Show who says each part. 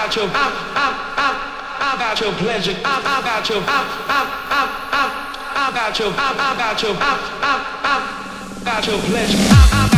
Speaker 1: about your I'm I'm about your pleasure. I'm about your I'm I'm I'm about your I'm about your I'm I'm about your pleasure. I'm